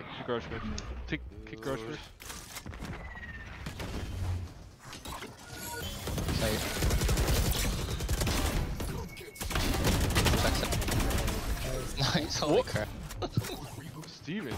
Alright. Kick groceries. Take kick Nice, holy crap. Steven.